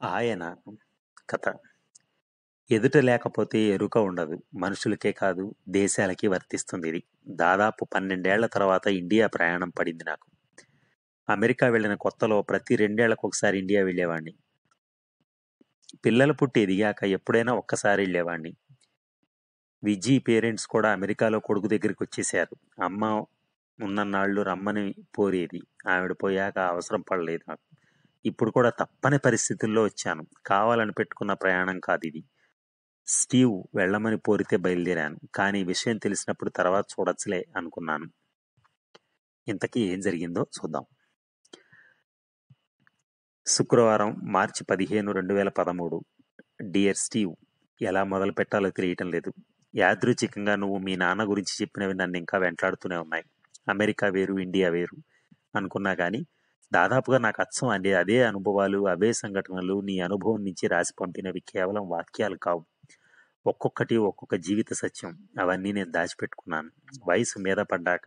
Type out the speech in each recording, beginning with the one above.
ఆయన కథ. ఎదుట లేకపోతే ఎరుక ఉండదు. మనుషులకే కాదు దేశాలకి వర్తిస్తుంది ఇది. దాదాపు పన్నెండేళ్ళ తర్వాత ఇండియా ప్రయాణం పడింది నాకు. అమెరికా వెళ్ళిన కొత్తలో ప్రతి రెండేళ్ళకు ఒకసారి ఇండియా వెళ్ళేవాడిని పిల్లలు పుట్టి ఎదిగాక ఎప్పుడైనా ఒక్కసారి వెళ్ళేవాడిని విజీ పేరెంట్స్ కూడా అమెరికాలో కొడుకు దగ్గరికి వచ్చేసారు అమ్మ ఉన్నన్నాళ్ళు రమ్మని పోరేది. ఆవిడ పోయాక అవసరం పడలేదు నాకు. ఇప్పుడు కూడా తప్పని పరిస్థితుల్లో వచ్చాను. కావాలని పెట్టుకున్న ప్రయాణం కాదు ఇది. స్టీవ్ వెళ్ళమని పోరితే బయలుదేరాను. కానీ విషయం తెలిసినప్పుడు తర్వాత చూడొచ్చులే అనుకున్నాను. ఇంతకీ ఏం జరిగిందో చూద్దాం. శుక్రవారం మార్చి పదిహేను రెండు వేల పదమూడు. డియర్ స్టీవ్ ఎలా మొదలు పెట్టాలో తెలియటం లేదు. యాదృచ్ఛికంగా నువ్వు మీ నాన్న గురించి చెప్పినవి నన్ను ఇంకా వెంటాడుతూనే ఉన్నాయి. అమెరికా వేరు ఇండియా వేరు అనుకున్నా కానీ దాదాపుగా నాకు అచ్చం అండి. అదే అనుభవాలు అవే సంఘటనలు నీ అనుభవం నుంచి రాసి పంపినవి కేవలం వాక్యాలు కావు. ఒక్కొక్కటి ఒక్కొక్క జీవిత సత్యం. అవన్నీ నేను దాచిపెట్టుకున్నాను. వయసు మీద పడ్డాక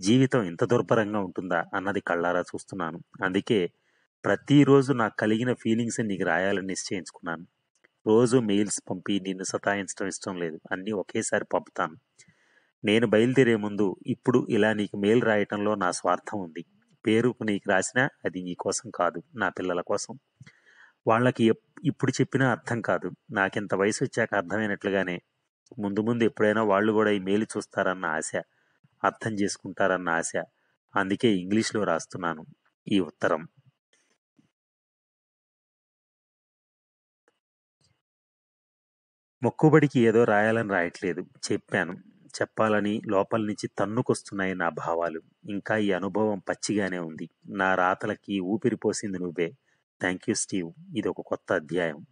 జీవితం ఇంత దుర్భరంగా ఉంటుందా అన్నది కళ్ళారా చూస్తున్నాను. అందుకే ప్రతిరోజు నాకు కలిగిన ఫీలింగ్స్ నీకు రాయాలని నిశ్చయించుకున్నాను. రోజు మెయిల్స్ పంపి నిన్ను సతాయించడం ఇష్టం లేదు. అన్నీ ఒకేసారి పంపుతాను. నేను బయలుదేరే ముందు ఇప్పుడు ఇలా నీకు మెయిల్ రాయటంలో నా స్వార్థం ఉంది. పేరుకు నీకు రాసినా అది నీ కోసం కాదు నా పిల్లల కోసం. వాళ్ళకి ఎప్- ఇప్పుడు చెప్పినా అర్థం కాదు. నాకింత వయసు వచ్చాక అర్థమైనట్లుగానే ముందు ముందు ఎప్పుడైనా వాళ్ళు కూడా ఈ మేలు చూస్తారన్న ఆశ అర్థం చేసుకుంటారన్న ఆశ. అందుకే ఇంగ్లీష్లో రాస్తున్నాను ఈ ఉత్తరం. మొక్కుబడికి ఏదో రాయాలని రాయట్లేదు చెప్పాను. చెప్పాలని లోపల నుంచి తన్నుకొస్తున్నాయి నా భావాలు. ఇంకా ఈ అనుభవం పచ్చిగానే ఉంది. నా రాతలకి ఊపిరి పోసింది నువ్వే. Thank you Steve. ఇది ఒక కొత్త అధ్యాయం.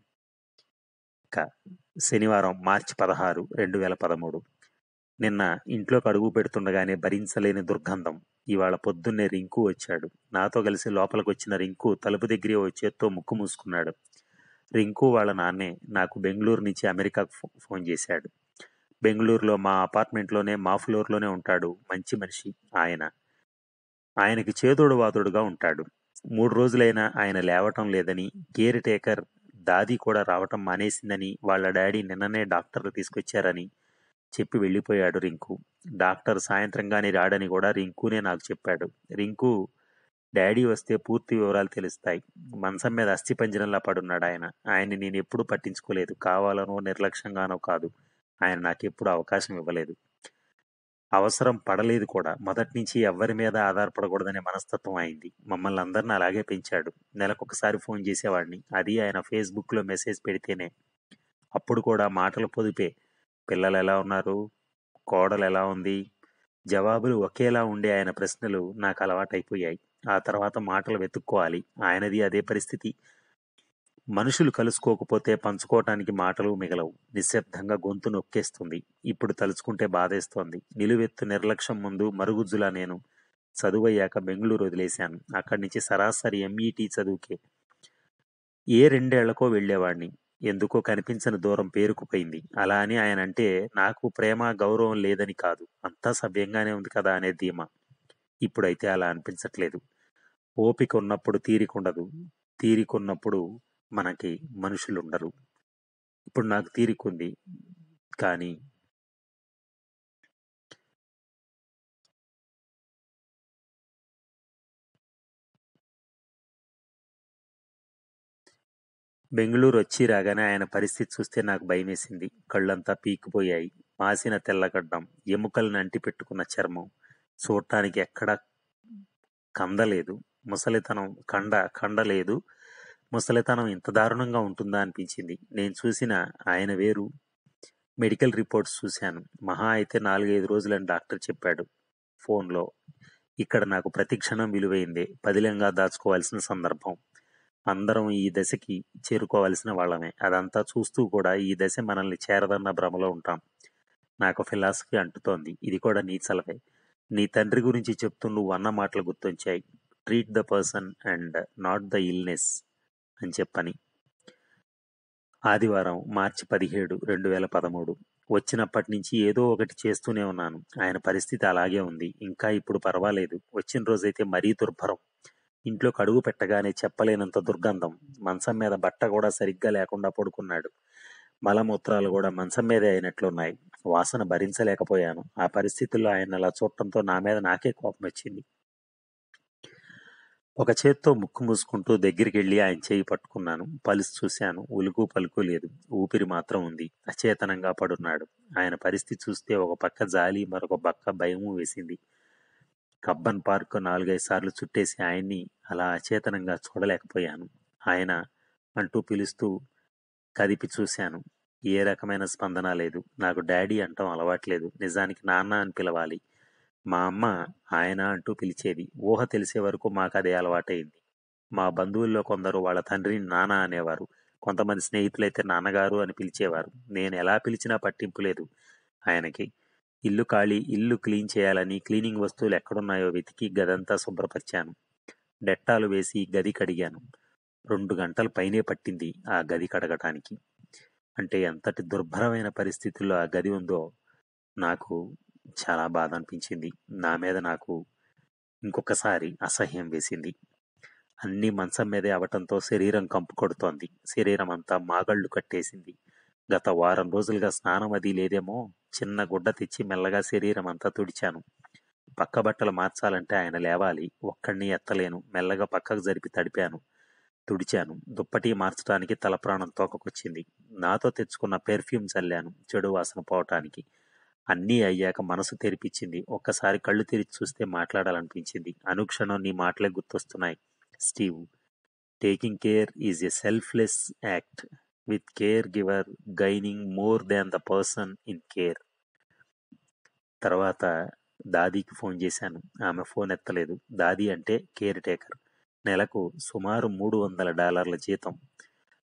శనివారం మార్చి పదహారు రెండు వేల పదమూడు. నిన్న ఇంట్లోకి అడుగు పెడుతుండగానే భరించలేని దుర్గంధం. ఇవాళ పొద్దున్నే రింకు వచ్చాడు. నాతో కలిసి లోపలికి వచ్చిన రింకు తలుపు దగ్గరే వచ్చేతో ముక్కు మూసుకున్నాడు. రింకు వాళ్ళ నాన్నే నాకు బెంగళూరు నుంచి అమెరికాకు ఫోన్ చేశాడు. బెంగళూరులో మా అపార్ట్మెంట్లోనే మా ఫ్లోర్లోనే ఉంటాడు మంచి మనిషి ఆయన. ఆయనకి చేదోడు వాదుడుగా ఉంటాడు. మూడు రోజులైనా ఆయన లేవటం లేదని కేర్ టేకర్ దాది కూడా రావటం మానేసిందని వాళ్ళ డాడీ నిన్ననే డాక్టర్లు తీసుకొచ్చారని చెప్పి వెళ్ళిపోయాడు రింకు. డాక్టర్ సాయంత్రంగానే రాడని కూడా రింకునే నాకు చెప్పాడు. రింకు డాడీ వస్తే పూర్తి వివరాలు తెలుస్తాయి. మనసం మీద అస్థిపంజరంలా పడున్నాడు ఆయన. ఆయన్ని నేను ఎప్పుడూ పట్టించుకోలేదు. కావాలనో నిర్లక్ష్యంగానో కాదు. ఆయన నాకెప్పుడు అవకాశం ఇవ్వలేదు. అవసరం పడలేదు కూడా. మొదటి నుంచి ఎవరి మీద ఆధారపడకూడదనే మనస్తత్వం అయింది. మమ్మల్ని అందరిని అలాగే పెంచాడు. నెలకొకసారి ఫోన్ చేసేవాడిని. అది ఆయన ఫేస్బుక్లో మెసేజ్ పెడితేనే. అప్పుడు కూడా మాటల పొదిపే. పిల్లలు ఎలా ఉన్నారు? కోడలు ఎలా ఉంది? జవాబులు ఒకేలా ఉండే ఆయన ప్రశ్నలు నాకు అలవాటైపోయాయి. ఆ తర్వాత మాటలు వెతుక్కోవాలి. ఆయనది అదే పరిస్థితి. మనుషులు కలుసుకోకపోతే పంచుకోవటానికి మాటలు మిగలవు. నిశ్శబ్దంగా గొంతు నొక్కేస్తుంది. ఇప్పుడు తలుచుకుంటే బాధేస్తోంది. నిలువెత్తు నిర్లక్ష్యం ముందు మరుగుజ్జులా నేను చదువయ్యాక బెంగళూరు వదిలేశాను. అక్కడి నుంచి సరాసరి ఎంఈటీ చదువుకే. ఏ రెండేళ్ళకో వెళ్ళేవాడిని ఎందుకో కనిపించని దూరం పేరుకుపోయింది. అలా అని ఆయన అంటే నాకు ప్రేమ గౌరవం లేదని కాదు. అంతా సవ్యంగానే ఉంది కదా అనే ధీమా. ఇప్పుడైతే అలా అనిపించట్లేదు. ఓపిక ఉన్నప్పుడు తీరికుండదు. తీరికున్నప్పుడు మనకి మనుషులు ఉండరు ఇప్పుడు నాకు తీరికుంది. కానీ బెంగళూరు వచ్చి రాగానే ఆయన పరిస్థితి చూస్తే నాకు భయమేసింది. కళ్ళంతా పీకిపోయాయి మాసిన తెల్లగడ్డం ఎముకల్ని అంటి పెట్టుకున్న చర్మం. చూడటానికి ఎక్కడా కందలేదు ముసలితనం కండ కండలేదు ముసలితనం ఇంత దారుణంగా ఉంటుందా అనిపించింది. నేను చూసిన ఆయన వేరు. మెడికల్ రిపోర్ట్స్ చూశాను. మహా అయితే నాలుగైదు రోజులని డాక్టర్ చెప్పాడు ఫోన్లో. ఇక్కడ నాకు ప్రతిక్షణం విలువైందే. పదిలంగా దాచుకోవాల్సిన సందర్భం. అందరం ఈ దశకి చేరుకోవాల్సిన వాళ్ళమే. అదంతా చూస్తూ కూడా ఈ దశ మనల్ని చేరదన్న భ్రమలో ఉంటాం. నాకు ఫిలాసఫీ అంటుతోంది. ఇది కూడా నీ చలవే నీ తండ్రి గురించి చెప్తూ నువ్వు అన్న మాటలు గుర్తొచ్చాయి. Treat the person and not the illness. అని చెప్పని. ఆదివారం మార్చి పదిహేడు రెండు వేల పదమూడు. వచ్చినప్పటి నుంచి ఏదో ఒకటి చేస్తూనే ఉన్నాను. ఆయన పరిస్థితి అలాగే ఉంది. ఇంకా ఇప్పుడు పర్వాలేదు. వచ్చిన రోజైతే మరీ దుర్భరం. ఇంట్లో కడుగు పెట్టగానే చెప్పలేనంత దుర్గంధం. మంచం మీద బట్ట కూడా సరిగ్గా లేకుండా పడుకున్నాడు. మలమూత్రాలు కూడా మంచం మీదే అయినట్లున్నాయి వాసన భరించలేకపోయాను. ఆ పరిస్థితుల్లో ఆయన అలా చూడటంతో నా మీద నాకే కోపం వచ్చింది ఒక చేత్తో ముక్కు మూసుకుంటూ దగ్గరికి వెళ్ళి ఆయన చేయి పట్టుకున్నాను. పలిసి చూశాను. ఉలుకు పలుకు లేదు. ఊపిరి మాత్రం ఉంది. అచేతనంగా పడున్నాడు. ఆయన పరిస్థితి చూస్తే ఒక పక్క జాలి మరొక పక్క భయము వేసింది. కబ్బన్ పార్క్ నాలుగైదు సార్లు చుట్టేసి ఆయన్ని అలా అచేతనంగా చూడలేకపోయాను. ఆయన అంటూ పిలుస్తూ కదిపి చూశాను. ఏ రకమైన స్పందన లేదు. నాకు డాడీ అంటాం అలవాట్లేదు. నిజానికి నాన్న అని పిలవాలి. మా అమ్మ ఆయన అంటూ పిలిచేది. ఊహ తెలిసే వరకు మాకు అలవాటైంది మా బంధువుల్లో కొందరు వాళ్ళ తండ్రిని నానా అనేవారు. కొంతమంది స్నేహితులైతే నాన్నగారు అని పిలిచేవారు. నేను ఎలా పిలిచినా పట్టింపు లేదు. ఆయనకి ఇల్లు ఖాళీ ఇల్లు క్లీన్ చేయాలని క్లీనింగ్ వస్తువులు ఎక్కడున్నాయో వెతికి గదంతా శుభ్రపరిచాను. డెట్టాలు వేసి గది కడిగాను. రెండు గంటల పైనే పట్టింది ఆ గది కడగటానికి. అంటే ఎంతటి దుర్భరమైన పరిస్థితుల్లో ఆ గది ఉందో నాకు చాలా బాధ అనిపించింది నా మీద నాకు ఇంకొకసారి అసహ్యం వేసింది. అన్ని మంచం మీదే అవటంతో శరీరం కంపు కొడుతోంది. శరీరం అంతా మాగళ్ళు కట్టేసింది. గత వారం రోజులుగా స్నానం అది లేదేమో చిన్న గుడ్డ తెచ్చి మెల్లగా శరీరం అంతా తుడిచాను. పక్క బట్టలు మార్చాలంటే ఆయన లేవాలి. ఒక్కడిని ఎత్తలేను. మెల్లగా పక్కకు జరిపి తడిపాను. తుడిచాను. దుప్పటి మార్చడానికి తల ప్రాణం తోకకొచ్చింది. నాతో తెచ్చుకున్న పెర్ఫ్యూమ్ చల్లాను. చెడు వాసన పోవటానికి. అన్నీ అయ్యాక మనసు తెరిపించింది. ఒక్కసారి కళ్ళు తెరిచి చూస్తే మాట్లాడాలనిపించింది. అనుక్షణం నీ మాటలే గుర్తొస్తున్నాయి. Steve taking care is a selfless act. With caregiver gaining more than the person in care. తర్వాత దాదీకి ఫోన్ చేశాను. ఆమె ఫోన్ ఎత్తలేదు. దాది అంటే కేర్ టేకర్. నెలకు సుమారు మూడు వందల డాలర్ల జీతం.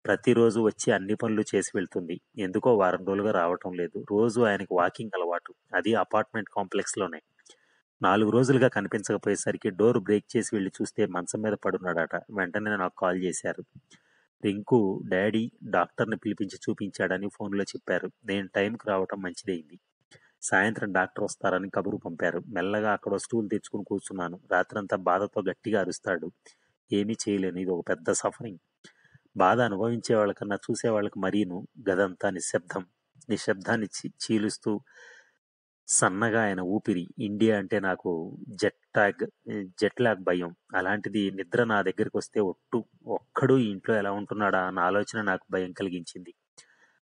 ప్రతిరోజు వచ్చి అన్ని పనులు చేసి వెళ్తుంది. ఎందుకో వారం రోజులుగా రావటం లేదు. రోజు ఆయనకి వాకింగ్ అలవాటు. అది అపార్ట్మెంట్ కాంప్లెక్స్లోనే. నాలుగు రోజులుగా కనిపించకపోయేసరికి డోర్ బ్రేక్ చేసి వెళ్ళి చూస్తే మంచం మీద పడున్నాడట. వెంటనే నాకు కాల్ చేశారు. రింకు డాడీ డాక్టర్ని పిలిపించి చూపించాడని ఫోన్లో చెప్పారు. నేను టైంకి రావటం మంచిదైంది సాయంత్రం డాక్టర్ వస్తారని కబురు పంపారు. మెల్లగా అక్కడ స్టూల్ తెచ్చుకుని కూర్చున్నాను. రాత్రంతా బాధతో గట్టిగా అరుస్తాడు. ఏమీ చేయలేను. ఇది ఒక పెద్ద సఫరింగ్. బాధ అనుభవించే వాళ్ళకన్నా చూసే వాళ్ళకి మరీను గదంతా నిశ్శబ్దం. నిశ్శబ్దాన్ని చీలుస్తూ సన్నగా ఆయన ఊపిరి ఇండియా అంటే నాకు జెట్ ట్యాగ్ జెట్ లాగ్ భయం. అలాంటిది నిద్ర నా దగ్గరికి వస్తే ఒట్టు ఒక్కడు ఇంట్లో ఎలా ఉంటున్నాడా అన్న ఆలోచన నాకు భయం కలిగించింది.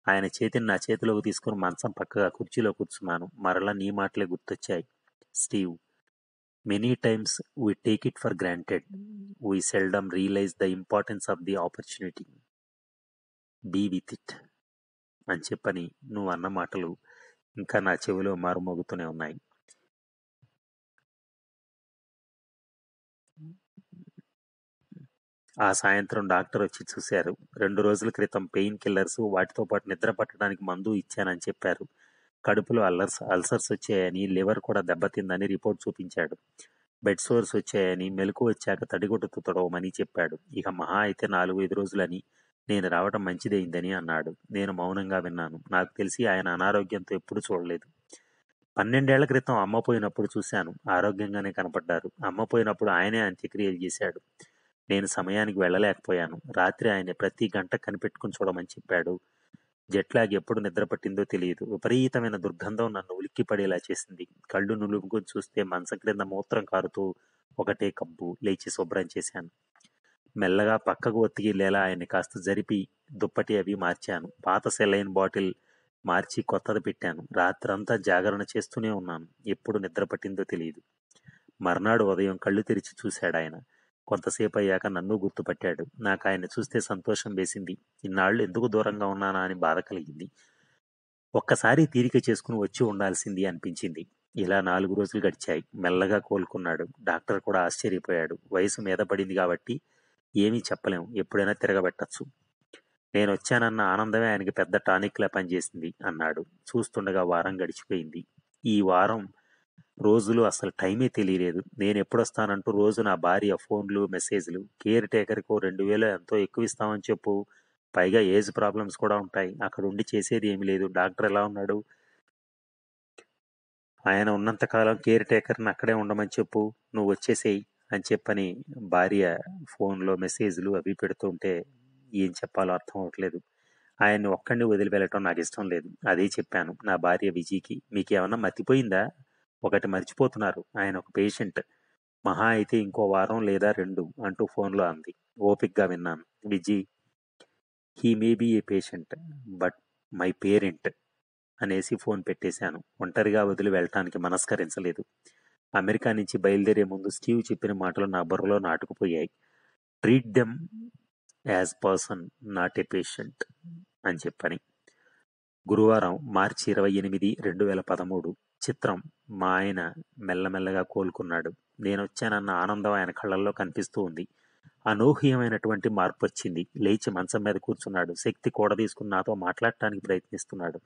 ఆయన చేతిని నా చేతిలోకి తీసుకుని మంచం పక్కగా కుర్చీలో కూర్చున్నాను. మరలా నీ మాటలే గుర్తొచ్చాయి. Steve many times we take it for granted we seldom realise the importance of the opportunity be with it అని చెప్పని నువ్వు అన్న మాటలు ఇంకా నా చెవిలో మారుమోగుతూనే ఉన్నాయి. ఆ సాయంత్రం డాక్టర్ వచ్చి చూశారు. రెండు రోజుల క్రితం పెయిన్ కిల్లర్స్ వాటితో పాటు నిద్ర పట్టడానికి మందు ఇచ్చానని చెప్పారు. కడుపులో అల్లర్స్ అల్సర్స్ వచ్చాయని లివర్ కూడా దెబ్బతిందని రిపోర్ట్ చూపించాడు. బెడ్ సోర్స్ వచ్చాయని మెలకు వచ్చాక తడిగుడ్డతో తొడవమని చెప్పాడు. ఇక మహా అయితే నాలుగు ఐదు రోజులని నేను రావడం మంచిదైందని అన్నాడు. నేను మౌనంగా విన్నాను. నాకు తెలిసి ఆయన అనారోగ్యంతో ఎప్పుడు చూడలేదు. పన్నెండేళ్ళ క్రితం అమ్మ పోయినప్పుడు చూశాను. ఆరోగ్యంగానే కనపడ్డారు. అమ్మ పోయినప్పుడు ఆయనే అంత్యక్రియలు చేశాడు. నేను సమయానికి వెళ్ళలేకపోయాను. రాత్రి ఆయన ప్రతి గంట కనిపెట్టుకుని చూడమని చెప్పాడు. జెట్లాగ్ ఎప్పుడు నిద్ర పట్టిందో తెలియదు. విపరీతమైన దుర్గంధం నన్ను ఉలిక్కి పడేలా చేసింది. కళ్ళు నులుపుకొని చూస్తే మంచం క్రింద మూత్రం కారుతూ ఒకటే కబ్బు లేచి శుభ్రం చేశాను. మెల్లగా పక్కకు ఒత్తిగిల్లేలా ఆయన్ని కాస్త జరిపి దుప్పటి అవి మార్చాను. పాత సెలైన్ బాటిల్ మార్చి కొత్తది పెట్టాను. రాత్రంతా జాగరణ చేస్తూనే ఉన్నాను. ఎప్పుడు నిద్రపట్టిందో తెలియదు. మర్నాడు ఉదయం కళ్ళు తెరిచి చూశాడు ఆయన కొంతసేపు అయ్యాక నన్ను గుర్తుపట్టాడు. నాకు ఆయన చూస్తే సంతోషం వేసింది. ఇన్నాళ్ళు ఎందుకు దూరంగా ఉన్నానా అని బాధ కలిగింది. ఒక్కసారి తీరిక చేసుకుని వచ్చి ఉండాల్సింది అనిపించింది. ఇలా నాలుగు రోజులు గడిచాయి. మెల్లగా కోలుకున్నాడు. డాక్టర్ కూడా ఆశ్చర్యపోయాడు. వయసు మీద పడింది కాబట్టి ఏమీ చెప్పలేం. ఎప్పుడైనా తిరగబెట్టచ్చు. నేను వచ్చానన్న ఆనందమే ఆయనకి పెద్ద టానిక్లా పనిచేసింది అన్నాడు. చూస్తుండగా వారం గడిచిపోయింది. ఈ వారం రోజులు అసలు టైమే తెలియలేదు. నేను ఎప్పుడొస్తానంటూ రోజు నా భార్య ఫోన్లు మెసేజ్లు కేర్ టేకర్కు రెండు వేలు ఎంతో ఎక్కువ ఇస్తామని చెప్పు. పైగా ఏజ్ ప్రాబ్లమ్స్ కూడా ఉంటాయి. అక్కడ ఉండి చేసేది ఏమి లేదు. డాక్టర్ ఎలా ఉన్నాడు? ఆయన ఉన్నంతకాలం కేర్ టేకర్ని అక్కడే ఉండమని చెప్పు. నువ్వు వచ్చేసేయి అని చెప్పని భార్య ఫోన్లో మెసేజ్లు అవి పెడుతుంటే ఏం చెప్పాలో అర్థం అవ్వట్లేదు. ఆయన్ని ఒక్కడిని వదిలి వెళ్ళటం నాకు ఇష్టం లేదు. అదే చెప్పాను. నా భార్య విజీకి. మీకు ఏమన్నా మతిపోయిందా? ఒకటి మర్చిపోతున్నారు. ఆయన ఒక పేషెంట్. మహా అయితే ఇంకో వారం లేదా రెండు అంటూ ఫోన్లో అంది. ఓపిక్గా విన్నాను. విజీ he may be a patient but my parent అనేసి ఫోన్ పెట్టేశాను. ఒంటరిగా వదిలి వెళ్ళటానికి మనస్కరించలేదు. అమెరికా నుంచి బయలుదేరే ముందు స్టీవ్ చెప్పిన మాటలు నా బుర్రలో నాటుకుపోయాయి. Treat them as person not a patient అని చెప్పని. గురువారం మార్చి ఇరవై ఎనిమిది రెండు వేల పదమూడు చిత్రం మా ఆయన మెల్లమెల్లగా కోలుకున్నాడు. నేనొచ్చానన్న ఆనందం ఆయన కళ్ళల్లో కనిపిస్తూ ఉంది. అనూహ్యమైనటువంటి మార్పు వచ్చింది లేచి మంచం మీద కూర్చున్నాడు. శక్తి కూడ తీసుకుని నాతో మాట్లాడటానికి ప్రయత్నిస్తున్నాడు.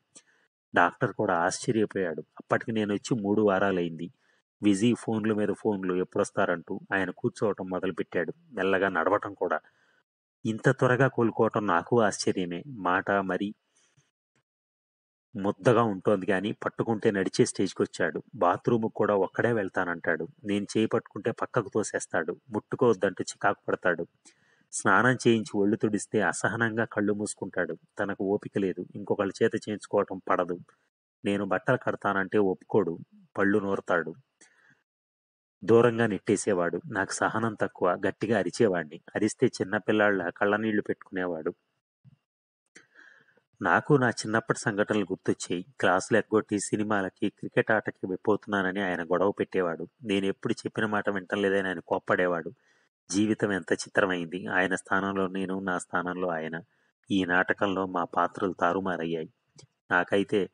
డాక్టర్ కూడా ఆశ్చర్యపోయాడు. అప్పటికి నేను వచ్చి మూడు వారాలైంది. విజీ ఫోన్ల మీద ఫోన్లు ఎప్పుడొస్తారంటూ ఆయన కూర్చోవటం మొదలుపెట్టాడు. మెల్లగా నడవటం కూడా. ఇంత త్వరగా కోలుకోవటం నాకు ఆశ్చర్యమే. మాట మరి ముద్దగా ఉంటోంది కానీ పట్టుకుంటే నడిచే స్టేజ్కి వచ్చాడు బాత్రూమ్ కూడా ఒక్కడే వెళ్తానంటాడు. నేను చేయి పట్టుకుంటే పక్కకు తోసేస్తాడు. ముట్టుకోవద్దంటూ చికాకు పడతాడు. స్నానం చేయించి ఒళ్ళు తుడిస్తే అసహనంగా కళ్ళు మూసుకుంటాడు. తనకు ఓపిక లేదు. ఇంకొకళ్ళ చేత చేయించుకోవటం పడదు. నేను బట్టలు కడతానంటే ఒప్పుకోడు. పళ్ళు నూరతాడు. దూరంగా నెట్టేసేవాడు. నాకు సహనం తక్కువ. గట్టిగా అరిచేవాడిని. అరిస్తే చిన్నపిల్లాళ్ళ కళ్ళనీళ్ళు పెట్టుకునేవాడు. నాకు నా చిన్నప్పటి సంఘటనలు గుర్తొచ్చాయి. క్లాసులు ఎగ్గొట్టి సినిమాలకి క్రికెట్ ఆటకి వెళ్ళిపోతున్నానని ఆయన గొడవ పెట్టేవాడు. నేను ఎప్పుడు చెప్పిన మాట వింటలేదని ఆయన కోప్పడేవాడు. జీవితం ఎంత చిత్రమైంది. ఆయన స్థానంలో నేను నా స్థానంలో ఆయన. ఈ నాటకంలో మా పాత్రలు తారుమారయ్యాయి. నాకైతే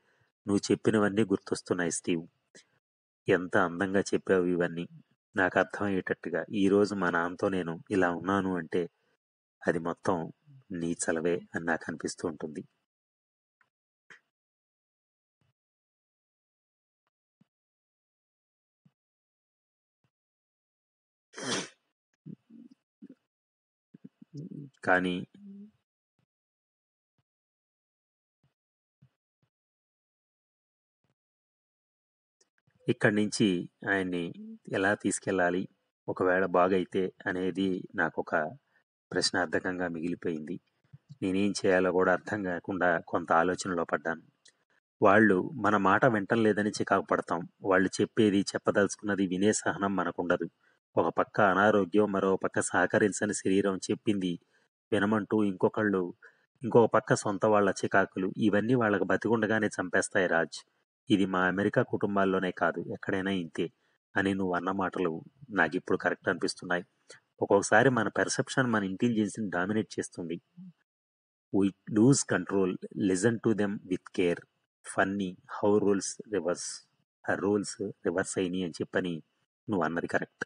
నువ్వు చెప్పినవన్నీ గుర్తొస్తున్నాయి స్టీవ్. ఎంత అందంగా చెప్పావు ఇవన్నీ. నాకు అర్థమయ్యేటట్టుగా. ఈరోజు మా నాన్నతో నేను ఇలా ఉన్నాను అంటే అది మొత్తం నీ చలవే అని నాకు అనిపిస్తూ ఉంటుంది. కానీ ఇక్కడి నుంచి ఆయన్ని ఎలా తీసుకెళ్ళాలి? ఒకవేళ బాగైతే అనేది నాకు ఒక ప్రశ్నార్థకంగా మిగిలిపోయింది. నేనేం చేయాలో కూడా అర్థం కాకుండా కొంత ఆలోచనలో పడ్డాను. వాళ్ళు మన మాట వింటం లేదని చికాకు పడతాం. వాళ్ళు చెప్పేది చెప్పదలుచుకున్నది వినే సహనం మనకుండదు. ఒక పక్క అనారోగ్యం మరో పక్క సహకరించని శరీరం చెప్పింది. వినమంటూ ఇంకొకళ్ళు ఇంకొక పక్క సొంత వాళ్ళ చికాకులు ఇవన్నీ వాళ్ళకి బతికుండగానే చంపేస్తాయి రాజ్. ఇది మా అమెరికా కుటుంబాల్లోనే కాదు ఎక్కడైనా ఇంతే అని నువ్వు అన్న మాటలు నాకు ఇప్పుడు కరెక్ట్ అనిపిస్తున్నాయి. ఒక్కొక్కసారి మన పెర్సెప్షన్ మన ఇంటెలిజెన్స్ని డామినేట్ చేస్తుంది. We lose control listen to them with care funny how rules reverse ఆ రూల్స్ రివర్స్ అయినాయి అని చెప్పని నువ్వు అన్నది కరెక్ట్.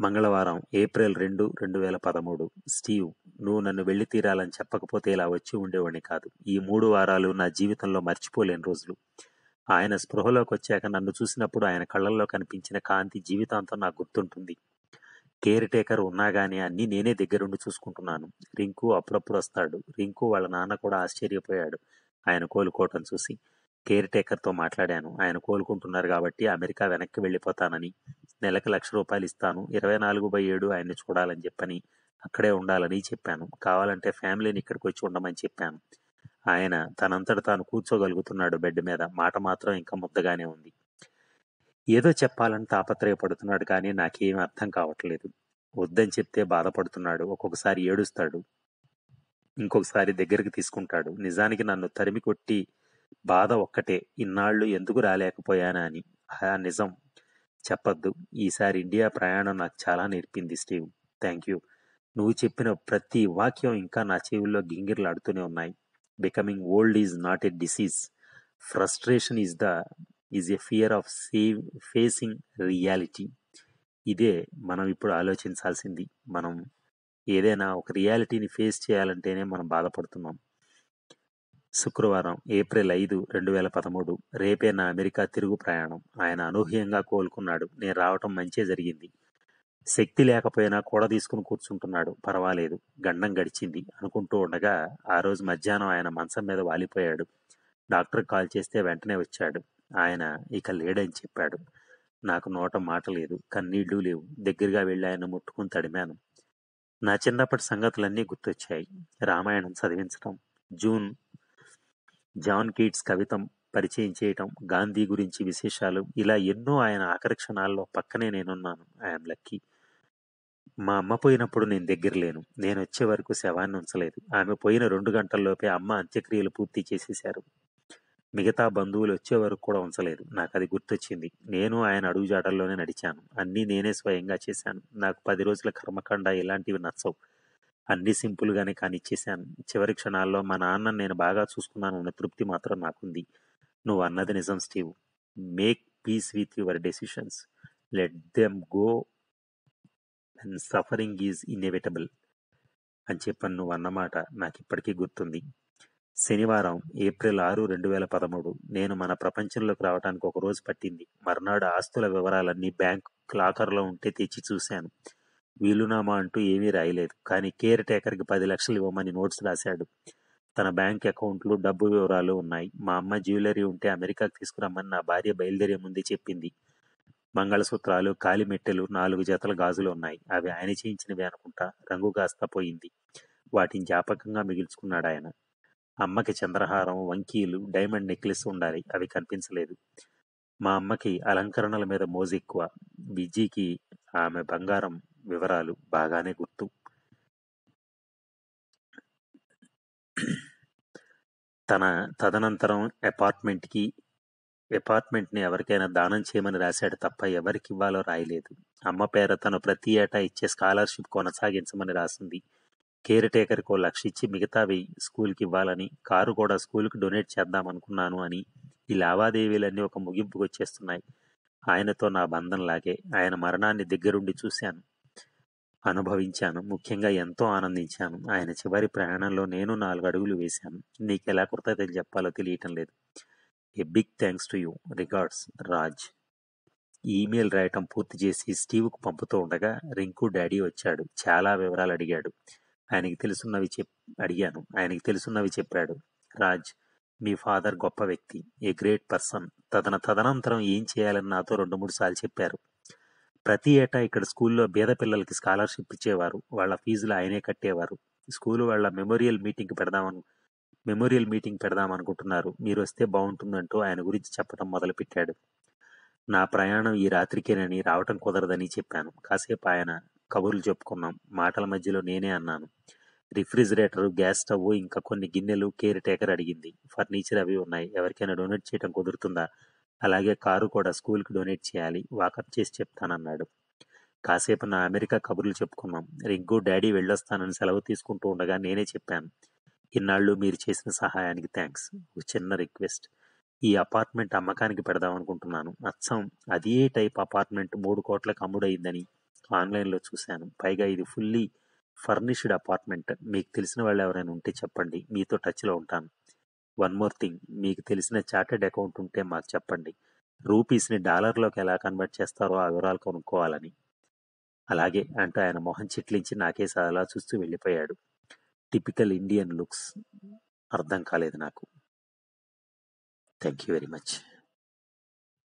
మంగళవారం ఏప్రిల్ రెండు రెండు వేల పదమూడు. స్టీవ్ నువ్వు నన్ను వెళ్ళి తీరాలని చెప్పకపోతే ఇలా వచ్చి ఉండేవాడిని కాదు. ఈ మూడు వారాలు నా జీవితంలో మర్చిపోలేని రోజులు. ఆయన స్పృహలోకి వచ్చాక నన్ను చూసినప్పుడు ఆయన కళ్ళల్లో కనిపించిన కాంతి జీవితాంతం నాకు గుర్తుంటుంది. కేర్ టేకర్ ఉన్నా కానీ అన్నీ నేనే దగ్గరుండి చూసుకుంటున్నాను. రింకు అప్పుడప్పుడు వస్తాడు. రింకు వాళ్ళ నాన్న కూడా ఆశ్చర్యపోయాడు. ఆయన కోలుకోవటం చూసి. కేర్ టేకర్తో మాట్లాడాను. ఆయన కోలుకుంటున్నారు కాబట్టి అమెరికా వెనక్కి వెళ్ళిపోతానని. నెలకు లక్ష రూపాయలు ఇస్తాను. ఇరవై నాలుగు బై ఏడు ఆయన్ని చూడాలని చెప్పని అక్కడే ఉండాలని చెప్పాను. కావాలంటే ఫ్యామిలీని ఇక్కడికి వచ్చి ఉండమని చెప్పాను. ఆయన తనంతట తాను కూర్చోగలుగుతున్నాడు బెడ్ మీద. మాట మాత్రం ఇంకా ముద్దగానే ఉంది. ఏదో చెప్పాలని తాపత్రయపడుతున్నాడు కానీ నాకేం అర్థం కావట్లేదు. వద్దని చెప్తే బాధపడుతున్నాడు. ఒక్కొక్కసారి ఏడుస్తాడు. ఇంకొకసారి దగ్గరికి తీసుకుంటాడు. నిజానికి నన్ను తరిమి కొట్టి బాధ ఒక్కటే. ఇన్నాళ్ళు ఎందుకు రాలేకపోయానా అని. ఆ నిజం. చెప్పద్దు. ఈసారి ఇండియా ప్రయాణం నాకు చాలా నేర్పింది స్టీవ్. Thank you. నువ్వు చెప్పిన ప్రతి వాక్యం ఇంకా నా చెవుల్లో గింగిర్లాడుతూనే ఉన్నాయి. Becoming old is not a disease. Frustration is the is a fear of save facing reality. ఇదే మనం ఇప్పుడు ఆలోచించాల్సింది. మనం ఏదైనా ఒక రియాలిటీని ఫేస్ చేయాలంటేనే మనం బాధపడుతున్నాం. శుక్రవారం ఏప్రిల్ ఐదు రెండు వేల పదమూడు. రేపే నా అమెరికా తిరుగు ప్రయాణం. ఆయన అనూహ్యంగా కోలుకున్నాడు. నేను రావటం మంచే జరిగింది. శక్తి లేకపోయినా కూడ తీసుకుని కూర్చుంటున్నాడు. పర్వాలేదు. గండం గడిచింది. అనుకుంటూ ఉండగా ఆ రోజు మధ్యాహ్నం ఆయన మంచం మీద వాలిపోయాడు. డాక్టర్ కాల్ చేస్తే వెంటనే వచ్చాడు. ఆయన ఇక లేడని చెప్పాడు. నాకు నోట మాట లేదు. కన్నీళ్ళు లేవు. దగ్గరగా వెళ్ళి ఆయన ముట్టుకుని తడిమాను. నా చిన్నప్పటి సంగతులన్నీ గుర్తొచ్చాయి. రామాయణం చదివించడం జూన్ జాన్ కీట్స్ కవితం పరిచయం చేయటం గాంధీ గురించి విశేషాలు ఇలా ఎన్నో ఆయన ఆకర్షణాల్లో క్షణాల్లో పక్కనే నేనున్నాను ఐఎమ్ లక్కీ. మా అమ్మ పోయినప్పుడు నేను దగ్గర లేను నేను వచ్చే వరకు శవాన్ని ఉంచలేదు. ఆమె పోయిన రెండు గంటల్లోపే అమ్మ అంత్యక్రియలు పూర్తి చేసేశారు. మిగతా బంధువులు వచ్చే వరకు కూడా ఉంచలేదు నాకు అది గుర్తొచ్చింది. నేను ఆయన అడుగుజాడల్లోనే నడిచాను అన్నీ నేనే స్వయంగా చేశాను. నాకు పది రోజుల కర్మకాండ ఇలాంటివి నచ్చవు. అన్నీ సింపుల్గానే కానిచ్చేశాను. చివరి క్షణాల్లో మా నాన్న నేను బాగా చూసుకున్నాను అన్న తృప్తి మాత్రం నాకుంది. నువ్వు అన్నది నిజం Steve. Make peace with your decisions. Let them go and suffering is inevitable అని చెప్పాను నువ్వు అన్నమాట నాకు ఇప్పటికీ గుర్తుంది. శనివారం ఏప్రిల్ ఆరు రెండు వేల పదమూడు నేను మన ప్రపంచంలోకి రావడానికి ఒక రోజు పట్టింది. మర్నాడు ఆస్తుల వివరాలన్నీ బ్యాంక్ లాకర్లో ఉంటే తెచ్చి చూశాను. వీలునామా అంటూ ఏమీ రాయలేదు. కానీ కేర్ టేకర్కి పది లక్షలు ఇవ్వమని నోట్స్ రాశాడు. తన బ్యాంక్ అకౌంట్లు డబ్బు వివరాలు ఉన్నాయి. మా అమ్మ జ్యువెలరీ ఉంటే అమెరికాకు తీసుకురమ్మని నా భార్య బయలుదేరే ముందే చెప్పింది. మంగళసూత్రాలు కాలిమెట్టెలు నాలుగు జతల గాజులు ఉన్నాయి. అవి ఆయన చేయించినవి అనుకుంటా రంగు కాస్త పోయింది. వాటిని జ్ఞాపకంగా మిగిల్చుకున్నాడు ఆయన. అమ్మకి చంద్రహారం వంకీలు డైమండ్ నెక్లెస్ ఉండాలి. అవి కనిపించలేదు. మా అమ్మకి అలంకరణల మీద మోజు ఎక్కువ బిజీకి ఆమె బంగారం వివరాలు బాగానే గుర్తు. తన తదనంతరం అపార్ట్మెంట్కి అపార్ట్మెంట్ని ఎవరికైనా దానం చేయమని రాశాడు తప్ప ఎవరికి ఇవ్వాలో రాయలేదు. అమ్మ పేర తను ప్రతి ఏటా ఇచ్చే స్కాలర్షిప్ కొనసాగించమని రాసింది. కేర్ టేకర్కి ఓ లక్ష ఇచ్చి మిగతావి స్కూల్కి ఇవ్వాలని కారు కూడా స్కూల్కి డొనేట్ చేద్దాం అనుకున్నాను అని ఈ లావాదేవీలన్నీ ఒక ముగింపుకు వచ్చేస్తున్నాయి ఆయనతో నా బంధం లాగే ఆయన మరణాన్ని దగ్గరుండి చూశాను. అనుభవించాను. ముఖ్యంగా ఎంతో ఆనందించాను. ఆయన చివరి ప్రయాణంలో నేను నాలుగు అడుగులు వేశాను. నీకు ఎలా కృతజ్ఞతలు చెప్పాలో తెలియటం లేదు. A big thanks to you records Raj email రాయటం పూర్తి చేసి స్టీవ్కు పంపుతూ ఉండగా రింకు డాడీ వచ్చాడు. చాలా వివరాలు అడిగాడు. ఆయనకి తెలుసున్నవి చెప్ అడిగాను. ఆయనకి తెలుసున్నవి చెప్పాడు. రాజ్ మీ ఫాదర్ గొప్ప వ్యక్తి. ఏ గ్రేట్ పర్సన్ తదన తదనంతరం ఏం చేయాలని నాతో రెండు మూడు సార్లు చెప్పారు. ప్రతి ఏటా ఇక్కడ స్కూల్లో బీద పిల్లలకి స్కాలర్షిప్ ఇచ్చేవారు. వాళ్ళ ఫీజులు ఆయనే కట్టేవారు. స్కూల్ వాళ్ళ మెమోరియల్ మీటింగ్ పెడదామని మెమోరియల్ మీటింగ్ పెడదాం అనుకుంటున్నారు. మీరు వస్తే బాగుంటుందంటూ ఆయన గురించి చెప్పడం మొదలుపెట్టాడు. నా ప్రయాణం ఈ రాత్రికేనని రావటం కుదరదని చెప్పాను. కాసేపు ఆయన కబుర్లు చెప్పుకున్నాం. మాటల మధ్యలో నేనే అన్నాను. రిఫ్రిజిరేటర్ గ్యాస్ స్టవ్ ఇంకా కొన్ని గిన్నెలు కేర్ టేకర్ అడిగింది. ఫర్నిచర్ అవి ఉన్నాయి. ఎవరికైనా డొనేట్ చేయడం కుదురుతుందా? అలాగే కారు కూడా స్కూల్కి డొనేట్ చేయాలి వాకప్ చేసి చెప్తానన్నాడు. కాసేపు నా అమెరికా కబుర్లు చెప్పుకున్నాం. రింకు డాడీ వెళ్ళొస్తానని సెలవు తీసుకుంటూ ఉండగా నేనే చెప్పాను. ఇన్నాళ్ళు మీరు చేసిన సహాయానికి థ్యాంక్స్ ఒక చిన్న రిక్వెస్ట్. ఈ అపార్ట్మెంట్ అమ్మకానికి పెడదాం అనుకుంటున్నాను. అచ్చం అదే టైప్ అపార్ట్మెంట్ మూడు కోట్లకు అమ్ముడయిందని ఆన్లైన్లో చూశాను. పైగా ఇది ఫుల్లీ ఫర్నిష్డ్ అపార్ట్మెంట్. మీకు తెలిసిన వాళ్ళు ఎవరైనా ఉంటే చెప్పండి. మీతో టచ్లో ఉంటాను. One more thing. మీకు తెలిసిన చార్టెడ్ అకౌంట్ ఉంటే మాకు చెప్పండి. రూపీస్ని డాలర్లోకి ఎలా కన్వర్ట్ చేస్తారో ఆ వివరాలు కొనుక్కోవాలని. అలాగే అంటూ ఆయన మొహం చిట్లించి నాకేసి అలా చూస్తూ వెళ్ళిపోయాడు. టిపికల్ ఇండియన్ లుక్స్ అర్థం కాలేదు నాకు. Thank you very much.